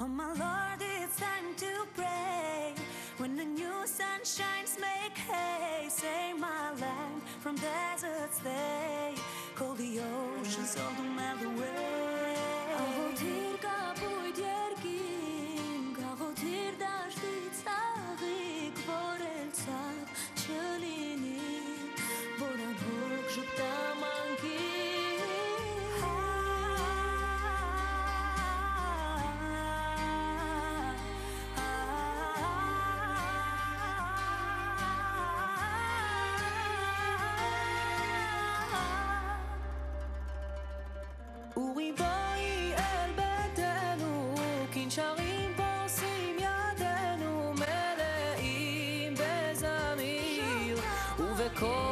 Oh my Lord, it's time to pray. When the new sun shines, make hay. Save my land from deserts they. Call the oceans, all the matter. שרים פורסים ידינו מלאים בזמיר. ובקול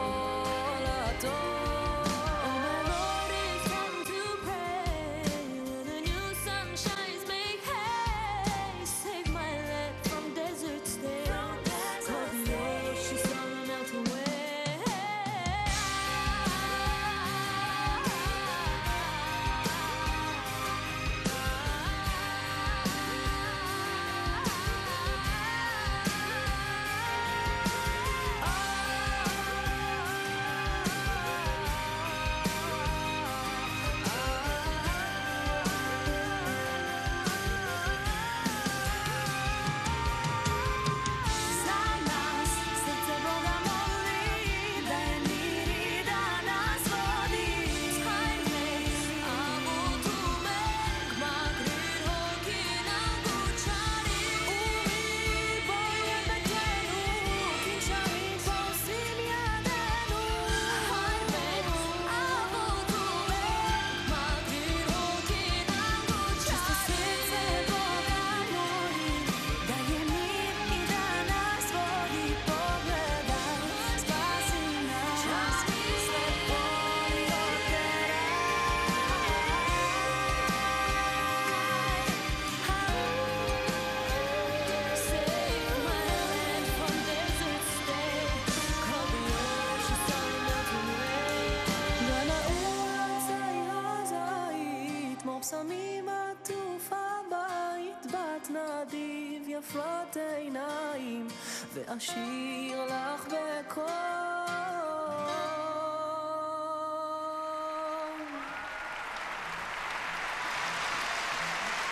כמו עטוף הבית, בת נדיב יפת עיניים, ואשיר לך בקול.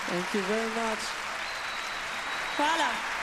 Thank you very much. וואלה.